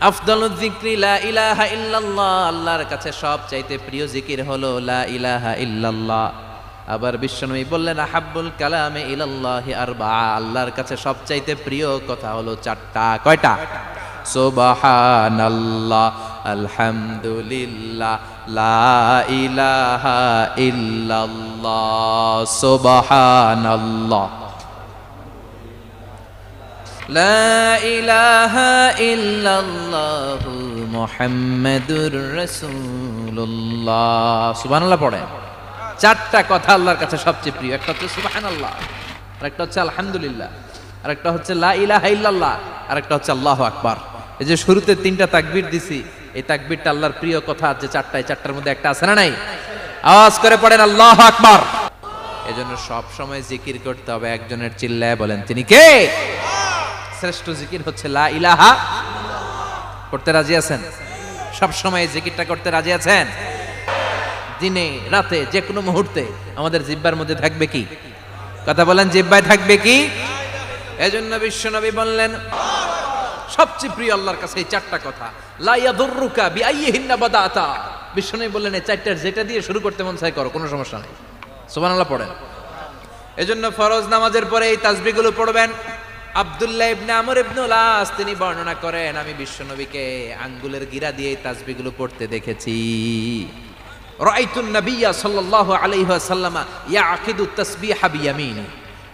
লা ইলাহা ইল্লাল্লাহ, আল্লাহর কাছে সব চাইতে প্রিয় জিকির হলো লা ইলাহা ইল্লাল্লাহ। আবার বিশ্বনবী বললেন, আহাব্বুল কালামে ইলাল্লাহি আরবা আল্লাহর কাছে সব চাইতে প্রিয় কথা হলো চারটা, কয়টা? সুবহানাল্লাহ, আলহামদুলিল্লাহ, লা ইলাহা ইল্লাল্লাহ, সুবহানাল্লাহ। لا إله إلا الله محمد رسول الله সুবহান আল্লাহ পড়েন চারটা কথা আল্লাহর কাছে সবচেয়ে প্রিয় একটা হচ্ছে সুবহান আল্লাহ আর একটা হচ্ছে আলহামদুলিল্লাহ আর একটা হচ্ছে লা ইলাহা ইল্লাল্লাহ আর একটা হচ্ছে আল্লাহু আকবার এই যে শুরুতে তিনটা তাকবীর দিছি এই তাকবীরটা আল্লাহর প্রিয় কথা যে চারটা এই চারটার মধ্যে একটা আছে না নাই আওয়াজ করে পড়েন আল্লাহু আকবার এজন্য সব সময় জিকির করতে হবে একজনের চিল্লায় বলেন তিনি কে শ্রেষ্ঠ জিকির হচ্ছে লা ইলাহা করতে রাজি আছেন? সব সময় জিকিরটা করতে রাজি আছেন? দিনে, রাতে যে কোনো মুহূর্তে। আমাদের জিব্বার মধ্যে থাকবে কি? কথা বলেন, জিব্বায় থাকবে কি? এজন্য বিশ্বনবী বললেন, সবচেয়ে প্রিয় আল্লাহর কাছে এই চারটা কথা। লা ইয়াদুররুকা বিআইয়িহিন্না বাদাতা। বিশ্বনবী বললেন, এই চারটার যেটা দিয়ে শুরু করতে মন চাই করো, কোনো সমস্যা নেই। সুবহানাল্লাহ পড়েন। এজন্য ফরজ নামাজের পরে এই তাসবিহগুলো পড়বেন। আব্দুল্লাহ ইবনে আমর ইবনে লাস তিনি বর্ণনা করেন, আমি বিশ্বনবীকে আঙ্গুলের গিরা দিয়ে এই তাসবিহগুলো পড়তে দেখেছি। রাআইতুন নাবিয়্যা সাল্লাল্লাহু আলাইহি ওয়াসাল্লামা ইয়াকিদু তাসবিহা বিয়ামিনি।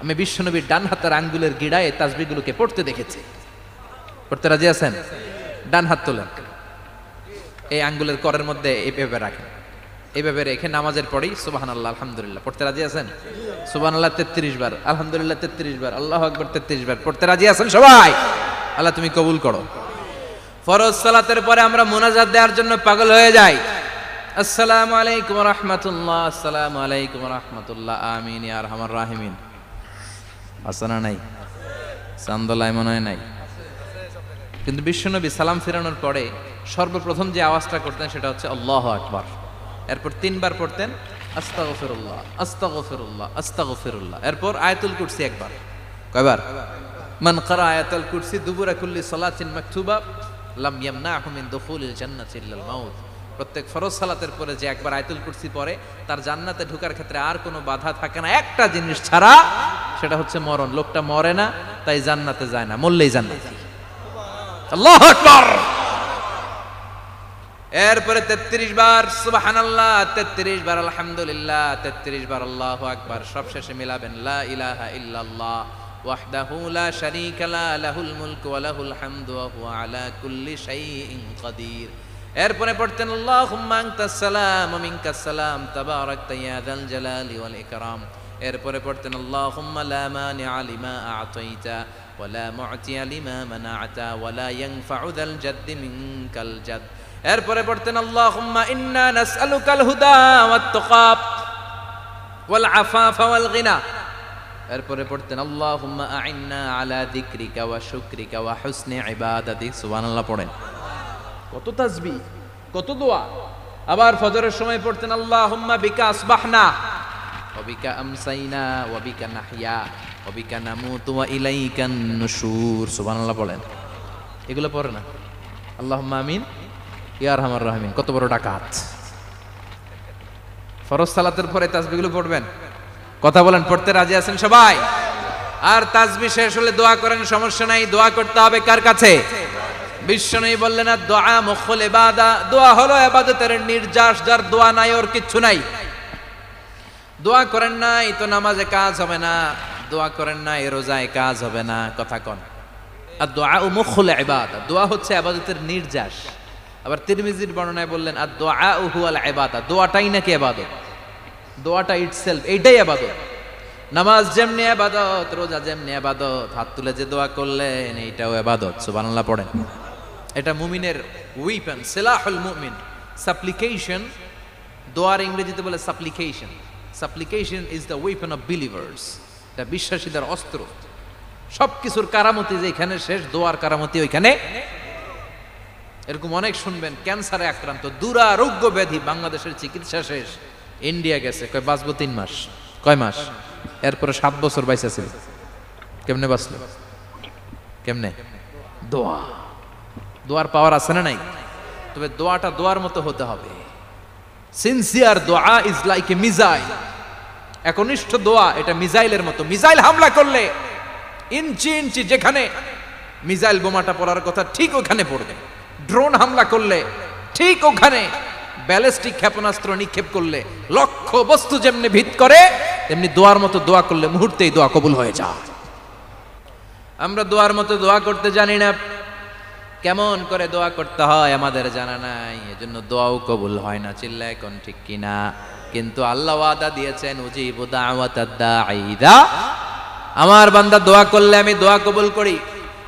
আমি বিশ্বনবীর ডান হাতের আঙ্গুলের গিড়ায় এই তাসবিহগুলোকে পড়তে দেখেছি। পড়তে রাজি আছেন? ডান হাত তোলেন। এই আঙ্গুলের করের মধ্যে এই এইভাবে রাখেন। এইভাবে রেখে নামাজের পরেই সুবাহান আল্লাহ আলহামদুলিল্লাহ। পড়তে রাজি আছেন? সুবাহান আল্লাহ তেত্রিশ বার। আলহামদুলিল্লাহ, তেত্রিশ বার। আল্লাহ আকবর, তেত্রিশ বার। পড়তে রাজি আছেন সবাই? আল্লাহ তুমি কবুল করো। ফরজ সালাতের পরে আমরা মোনাজাত দেওয়ার জন্য পাগল হয়ে যাই। আসসালামু আলাইকুম রহমতুল্লাহ, আসসালামু আলাইকুম রহমতুল্লাহ, আমিন আর হামার রাহিমিন। আসানা নাই? চান্দলায় মনে হয় নাই। কিন্তু বিশ্বনবী সালাম ফেরানোর পরে সর্বপ্রথম যে আওয়াজটা করতেন সেটা হচ্ছে আল্লাহ আকবার। এরপর তিনবার পড়তেন আস্তাগফিরুল্লাহ আস্তাগফিরুল্লাহ আস্তাগফিরুল্লাহ। এরপর আয়াতুল কুরসি একবার। কয়বার? মান কারা আয়াতুল কুরসি দুবুরা কুল্লি সালাতিন মাকতুবা, লাম ইয়ামনাহু মিন দুখুলিল জান্নাতি ইল্লাল মাউত। প্রত্যেক ফরজ সালাতের পরে যে একবার আয়াতুল কুরসি পড়ে, তার জান্নাতে ঢোকার ক্ষেত্রে আর কোনো বাধা থাকে না। একটা জিনিস ছাড়া সেটা হচ্ছে মরণ। লোকটা মরে না, তাই জান্নাতে যায় না, মরলেই জান্নাতি। আল্লাহু আকবার! এরপরে তেত্রিশ বার সুবাহান আল্লাহ তেত্রিশ বার, আলহামদুলিল্লাহ, তেত্রিশ বার, আল্লাহ আকবার সব শেষে মিলাবেন, লা ইলাহা ইল্লাল্লাহ, ওয়াহদাহু লা শারীকা লা, লাহুল মুলকু ওয়া লাহুল হামদু, ওয়া হুয়া আলা কুল্লি শাইইন কাদির। এরপরে পড়তেন, আল্লাহুম্মা আনতাস সালাম, ওয়া মিনকাস সালাম, তাবারাকতা ইয়া যাল জালালি ওয়াল ইকরাম। এরপরে পড়তেন, আল্লাহুম্মা লা মানিআ লিমা আ'তাইতা, ওয়া লা মু'তিয়া লিমা মানা'তা, ওয়া লা ইয়ানফা'ু যাল জাদ্দি মিনকাল জাদ। এরপরে পড়তেন, আল্লাহুম্মা ইন্না নাসআলুকাল হুদা ওয়াত তুকা ওয়াল আফাফা ওয়াল গিনা। এরপরে পড়তেন, আল্লাহুম্মা আইন্না আলা যিকরিকা ওয়া শুকরিকা ওয়া হুসনি ইবাদাতিক সুবহানাল্লাহ পড়েন। কত তাসবিহ কত দোয়া। আবার ফজরের সময় পড়তেন, আল্লাহুম্মা বিকা আসবাহনা। বিকা আমসাইনা নাহইয়া। ওয়া বিকা নামুতু ওয়া ইলাইকান নুশুর। সুবহানাল্লাহ পড়েন। এগুলো পড়ে না। আল্লাহুম্মা আমিন। ইয়ার রহমিন, কত বড় ডাকাত। ফরজ সালাতের পরে তাসবিগুলো পড়বেন। কথা বলেন, পড়তে রাজি আছেন সবাই? আর তাসবি শেষ হলে দোয়া করেন, সমস্যা নাই, দোয়া করতে হবে কার কাছে? বিশ্ব নেই বললেন না দোয়া মুখল এবাদা দোয়া হলো এবাদতের নির্যাস, যার দোয়া নাই ওর কিচ্ছু নাই। দোয়া করেন নাই তো নামাজে কাজ হবে না, দোয়া করেন নাই রোজায় কাজ হবে না, কথা কন। আর দোয়া মুখল এবাদা দোয়া হচ্ছে আবাদতের নির্যাস। আবার তিরমিজির বর্ণনায় বললেন, আর দোয়া হুয়াল এবাদা দোয়াটাই নাকি এবাদত দোয়াটা ইটসেলফ এইটাই আবাদত নামাজ যেমনি আবাদত রোজা যেমনি আবাদত হাত তুলে যে দোয়া করলেন, এইটাও আবাদত সুবহানাল্লাহ পড়েন। এটা মুমিনের উইপেন সেলাহুল মুমিন। সাপ্লিকেশন দোয়ার ইংরেজিতে বলে supplication supplication is the weapon of believers এটা বিশ্বাসীদের অস্ত্র। সব কিছুর কারামতি যেখানে শেষ, দোয়ার কারামতি ওইখানে এরকম অনেক শুনবেন, ক্যান্সারে আক্রান্ত, দুরারোগ্য ব্যাধি, বাংলাদেশের চিকিৎসা শেষ। ইন্ডিয়া গেছে, কয়, বাঁচবো তিন মাস। কয় মাস? এরপরে সাত বছর বাইসা কেমনে বাঁচলো? কেমনে? দোয়া। দোয়ার পাওয়ার আছে না নাই? তবে দোয়াটা দোয়ার মতো হতে হবে। সিনসিয়ার দোয়া ইজ লাইক এ মিজাইল একনিষ্ঠ দোয়া, এটা মিজাইলের মতো। মিজাইল হামলা করলে ইঞ্চি ইঞ্চি যেখানে মিজাইল বোমাটা পড়ার কথা ঠিক ওখানে পড়বে। ড্রোন হামলা করলে, ঠিক ওখানে ব্যালিস্টিক ক্ষেপণাস্ত্র নিক্ষেপ করলে লক্ষ্য বস্তু যেমনি ভিত করে, তেমনি দোয়ার মতো দোয়া করলে মুহূর্তেই দোয়া কবুল হয়ে যায়। আমরা দোয়ার মতো দোয়া করতে জানি না, কেমন করে দোয়া করতে হয় আমাদের জানা নাই, এজন্য দোয়াও কবুল হয় না, চিল্লা এখন ঠিক কিনা? কিন্তু আল্লাহ ওয়াদা দিয়েছেন, উজিবু দাওয়াতাদ দাঈদা আমার বান্দা দোয়া করলে আমি দোয়া কবুল করি।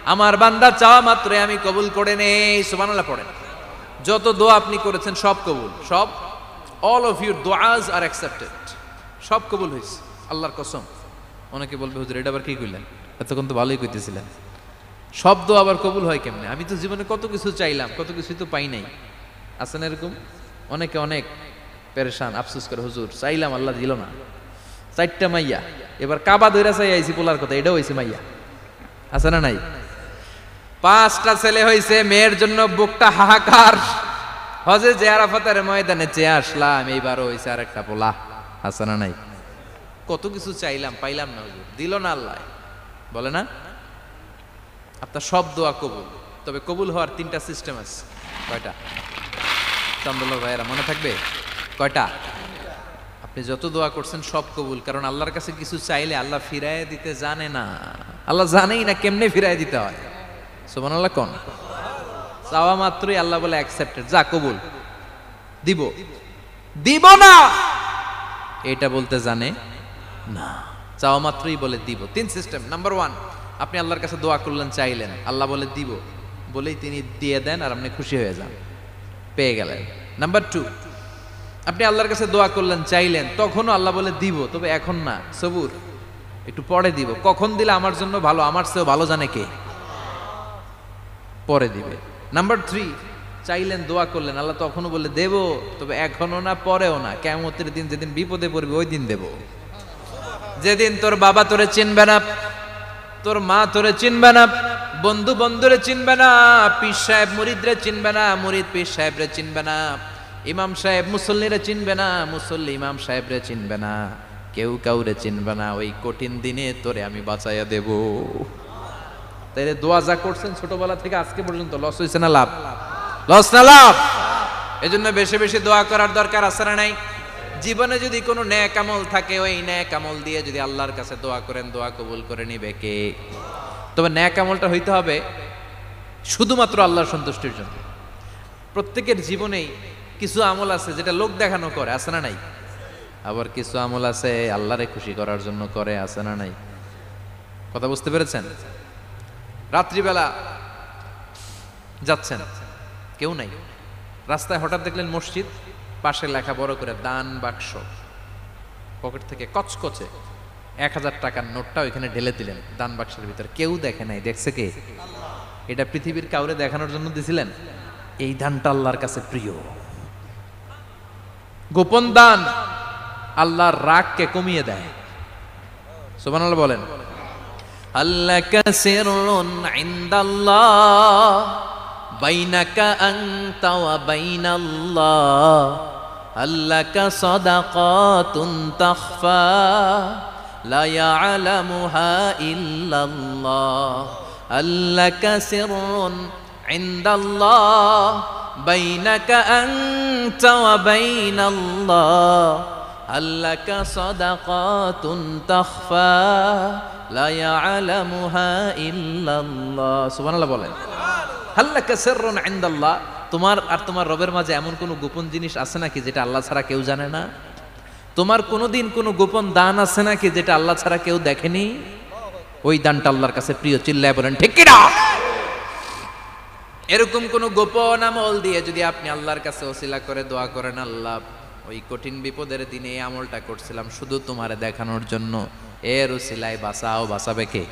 আমার বান্দা চাওয়া মাত্রই আমি কবুল করে নেই, সুবহানাল্লাহ পড়েন। যত দোয়া আপনি করেছেন, সব কবুল। সব? অল অফ ইউর দোয়াজ আর অ্যাকসেপ্টেড সব কবুল হয়েছে। আল্লাহর কসম। অনেকে বলবে, হুজুর, এটা আবার কি কইলেন? এতক্ষণ তো ভালোই কইতেছিলেন। শব্দ আবার কবুল হয় কেমনে? আমি তো জীবনে কত কিছু চাইলাম, কত কিছুই তো পাই নাই। আছে না এরকম? অনেকে অনেক পেরেশান, আফসোস করে, হুজুর, চাইলাম, আল্লাহ দিল না। চারটা মাইয়া। এবার কাবা দইরা চাই আইছি পোলার কথা, এটাও হয়েছে মাইয়া। আছে না নাই? পাঁচটা ছেলে হয়েছে মেয়ের জন্য বুকটা হাহাকার। হজে যে আরাফাতের ময়দানে চেয়ে আসলাম, এইবারও হয়েছে আর একটা পোলা। আছে না নাই? কত কিছু চাইলাম, পাইলাম না হুজুর। দিল না আল্লাহ। বলে না? আপনার সব দোয়া কবুল। তবে কবুল হওয়ার তিনটা সিস্টেম আছে। কয়টা? চান্দুল্লাহ ভাইয়েরা, মনে থাকবে? কয়টা? আপনি যত দোয়া করছেন সব কবুল, কারণ আল্লাহর কাছে কিছু চাইলে আল্লাহ ফিরায় দিতে জানে না। আল্লাহ জানেই না কেমনে ফিরায় দিতে হয়। সোমান আল্লাহ কোন? চাওয়া মাত্রই আল্লাহ বলে অ্যাকসেপ্টেড যা, কবুল। দিব। দিব না! এটা বলতে জানে না। চাওয়া মাত্রই বলে দিব। তিন সিস্টেম নাম্বার ওয়ান আপনি আল্লাহর কাছে দোয়া করলেন, চাইলেন। আল্লাহ বলে দিব। বলেই তিনি দিয়ে দেন আর আপনি খুশি হয়ে যান। পেয়ে গেলেন। নাম্বার টু আপনি আল্লাহর কাছে দোয়া করলেন, চাইলেন। তখনও আল্লাহ বলে দিব, তবে এখন না। সবুর, একটু পরে দিব। কখন দিলে আমার জন্য ভালো? আমার চেয়েও ভালো জানে কে? পরে দিবে। নাম্বার থ্রি চাইলেন দোয়া করলেন, আল্লাহ তখনও বলে দেব, তবে এখনও না, পরেও না। কেমতের দিন যেদিন বিপদে পড়বে, ওই দিন দেব। যেদিন তোর বাবা তোরে চিনবে না, তোর মা তোরে চিনবে না, বন্ধু বন্ধুরে চিনবে না, পীর সাহেব মুরিদরে চিনবে না, মুরিদ পীর সাহেবরে চিনবে না, ইমাম সাহেব মুসল্লিরে চিনবে না, মুসল্লি ইমাম সাহেবরে চিনবে না, কেউ কাউরে চিনবে না, ওই কঠিন দিনে তোরে আমি বাঁচাইয়া দেব। তাইলে দোয়া যা করছেন ছোটবেলা থেকে আজকে পর্যন্ত লস হয়েছে না লাভ? লস না লাভ? এজন্য বেশি বেশি দোয়া করার দরকার আছে না নাই? জীবনে যদি কোনো ন্যাক আমল থাকে, ওই ন্যাক আমল দিয়ে যদি আল্লাহর কাছে দোয়া করেন, দোয়া কবুল করে নিবে কে? তবে ন্যাক আমলটা হইতে হবে শুধুমাত্র আল্লাহর সন্তুষ্টির জন্য। প্রত্যেকের জীবনেই কিছু আমল আছে যেটা লোক দেখানো করে, আছে না নাই? আবার কিছু আমল আছে আল্লাহরে খুশি করার জন্য করে, আছে না নাই? কথা বুঝতে পেরেছেন? রাত্রিবেলা যাচ্ছেন। কেউ নাই। রাস্তায় হঠাৎ দেখলেন মসজিদ, পাশে লেখা বড় করে দান বাক্স। পকেট থেকে কচকচে এক হাজার টাকার নোটটা ওইখানে ঢেলে দিলেন দান বাক্সের ভিতরে। কেউ দেখে নাই। দেখছে কে? এটা পৃথিবীর কাউরে দেখানোর জন্য দিছিলেন? এই দানটা আল্লাহর কাছে প্রিয়। গোপন দান আল্লাহর রাগকে কমিয়ে দেয়। সোমান বলেন। আল্লাহ সিররুন ইনদাল্লাহ বাইনাকা আনতা ওয়া বাইনাল্লাহ আল্লাকা সাদাকাতুন তাখফা লা ইয়ালামুহা ইল্লাল্লাহ আল্লাকা সিররুন ইনদাল্লাহ বাইনাকা আনতা ওয়া বাইনাল্লাহ আল্লাকা সাদাকাতুন তাখফা লা ইয়ালামুহা ইল্লাল্লাহ সুবহানাল্লাহ বলেন। হাল্লাকা সিররুন ইনদাল্লাহ। তোমার আর তোমার রবের মাঝে এমন কোনো গোপন জিনিস আছে নাকি যেটা আল্লাহ ছাড়া কেউ জানে না? তোমার কোনোদিন কোনো গোপন দান আছে নাকি যেটা আল্লাহ ছাড়া কেউ দেখেনি? ওই দানটা আল্লাহর কাছে প্রিয়, চিল্লায় বলেন, ঠিক কিনা? এরকম কোন গোপন আমল দিয়ে যদি আপনি আল্লাহর কাছে ওসিলা করে দোয়া করেন, আল্লাহ, ওই কঠিন বিপদের দিনে এই আমলটা করছিলাম শুধু তোমারে দেখানোর জন্য। এর ওসিলায় বাঁচাও বাঁচাবে কে